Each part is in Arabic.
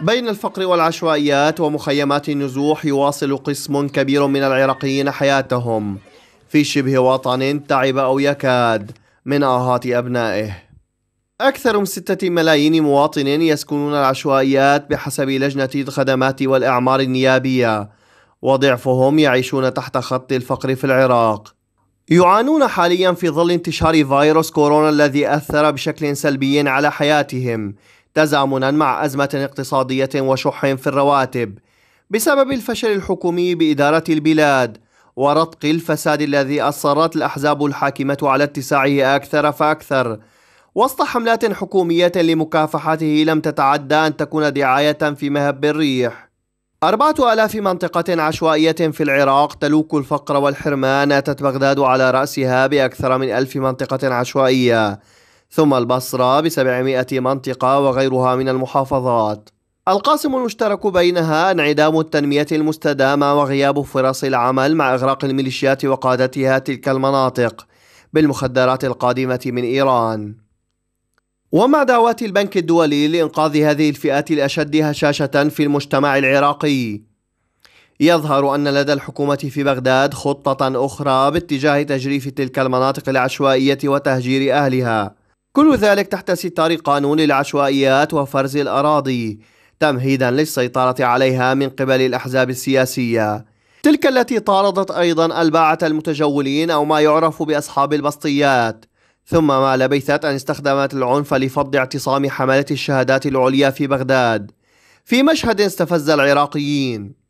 بين الفقر والعشوائيات ومخيمات النزوح يواصل قسم كبير من العراقيين حياتهم في شبه وطن تعب أو يكاد من آهات أبنائه. أكثر من ستة ملايين مواطن يسكنون العشوائيات بحسب لجنة الخدمات والإعمار النيابية وضعفهم يعيشون تحت خط الفقر في العراق. يعانون حاليا في ظل انتشار فيروس كورونا الذي أثر بشكل سلبي على حياتهم تزامنا مع أزمة اقتصادية وشح في الرواتب بسبب الفشل الحكومي بإدارة البلاد ورتق الفساد الذي أصرت الأحزاب الحاكمة على اتساعه أكثر فأكثر. وسط حملات حكومية لمكافحته لم تتعدى أن تكون دعاية في مهب الريح. أربعة آلاف منطقة عشوائية في العراق تلوك الفقر والحرمان أتت بغداد على رأسها بأكثر من ألف منطقة عشوائية. ثم البصرة بسبعمائة منطقة وغيرها من المحافظات. القاسم المشترك بينها انعدام التنمية المستدامة وغياب فرص العمل مع إغراق الميليشيات وقادتها تلك المناطق بالمخدرات القادمة من إيران. ومع دعوات البنك الدولي لإنقاذ هذه الفئات الأشد هشاشة في المجتمع العراقي يظهر أن لدى الحكومة في بغداد خطة أخرى باتجاه تجريف تلك المناطق العشوائية وتهجير أهلها. كل ذلك تحت ستار قانون العشوائيات وفرز الأراضي تمهيدا للسيطرة عليها من قبل الأحزاب السياسية. تلك التي طاردت أيضا ألباعة المتجولين أو ما يعرف بأصحاب البسطيات. ثم ما لبثت أن استخدمت العنف لفض اعتصام حملة الشهادات العليا في بغداد. في مشهد استفز العراقيين.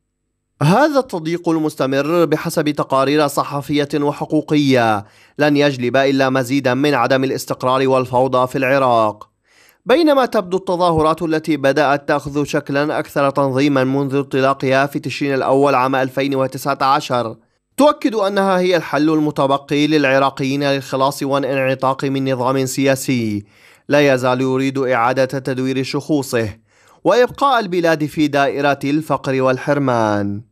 هذا التضييق المستمر بحسب تقارير صحفية وحقوقية لن يجلب إلا مزيدا من عدم الاستقرار والفوضى في العراق. بينما تبدو التظاهرات التي بدأت تأخذ شكلا أكثر تنظيما منذ انطلاقها في تشرين الأول عام 2019 تؤكد أنها هي الحل المتبقي للعراقيين للخلاص والانعتاق من نظام سياسي. لا يزال يريد إعادة تدوير شخوصه وإبقاء البلاد في دائرة الفقر والحرمان.